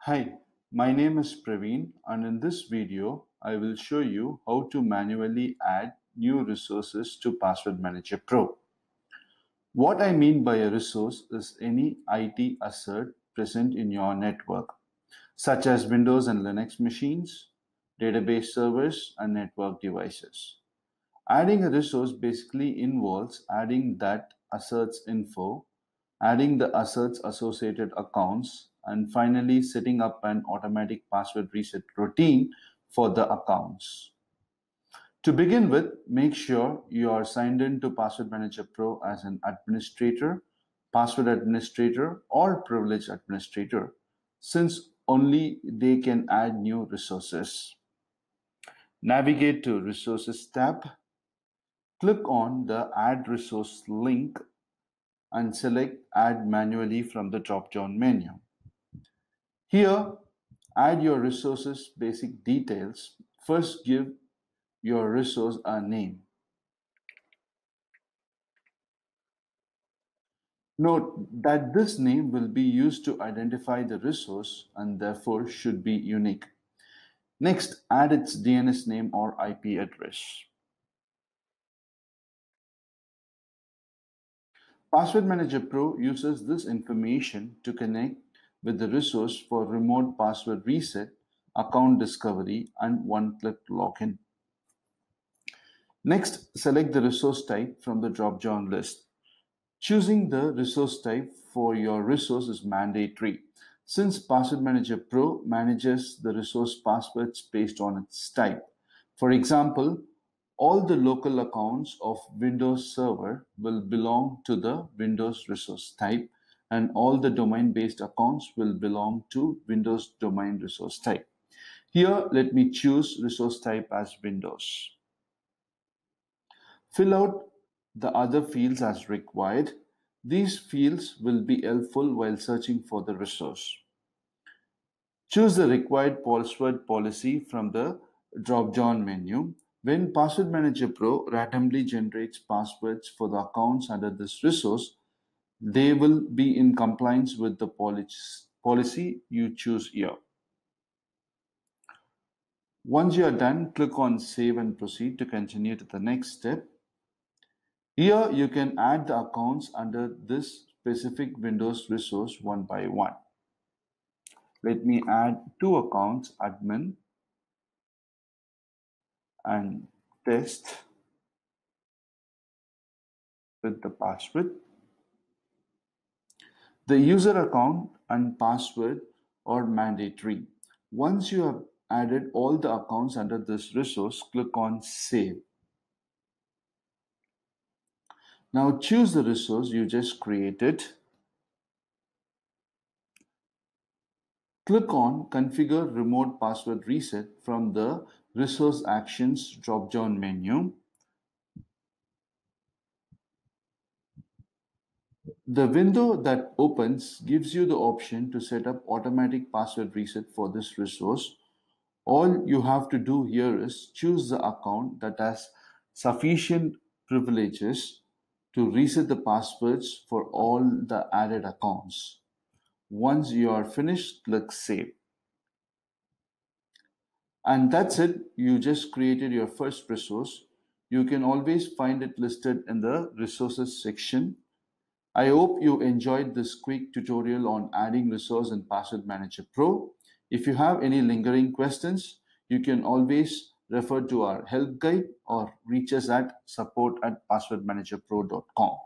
Hi, my name is Praveen and in this video I will show you how to manually add new resources to Password Manager Pro. What I mean by a resource is any IT asset present in your network, such as Windows and Linux machines, database servers, and network devices. Adding a resource basically involves adding that asset's info, adding the asset's associated accounts, and finally setting up an automatic password reset routine for the accounts. To begin with, make sure you are signed in to Password Manager Pro as an administrator, password administrator, or privilege administrator, since only they can add new resources. Navigate to Resources tab. Click on the Add Resource link and select Add manually from the drop-down menu. Here, add your resources basic details. First, give your resource a name. Note that this name will be used to identify the resource and therefore should be unique. Next, add its DNS name or IP address. Password Manager Pro uses this information to connect with the resource for remote password reset, account discovery, and one-click login. Next, select the resource type from the drop-down list. Choosing the resource type for your resource is mandatory since Password Manager Pro manages the resource passwords based on its type. For example, all the local accounts of Windows Server will belong to the Windows resource type and all the domain-based accounts will belong to Windows domain resource type. Here, let me choose resource type as Windows. Fill out the other fields as required. These fields will be helpful while searching for the resource. Choose the required password policy from the drop-down menu. When Password Manager Pro randomly generates passwords for the accounts under this resource, they will be in compliance with the policy you choose here. Once you are done, click on Save and Proceed to continue to the next step. Here you can add the accounts under this specific Windows resource one by one. Let me add two accounts, admin and test with the password. The user account and password are mandatory. Once you have added all the accounts under this resource, click on Save. Now choose the resource you just created. Click on Configure Remote Password Reset from the Resource Actions drop-down menu. The window that opens gives you the option to set up automatic password reset for this resource. All you have to do here is choose the account that has sufficient privileges to reset the passwords for all the added accounts. Once you are finished, click Save. And that's it. You just created your first resource. You can always find it listed in the resources section I hope you enjoyed this quick tutorial on adding resource in Password Manager Pro. If you have any lingering questions, you can always refer to our help guide or reach us at support at passwordmanagerpro.com.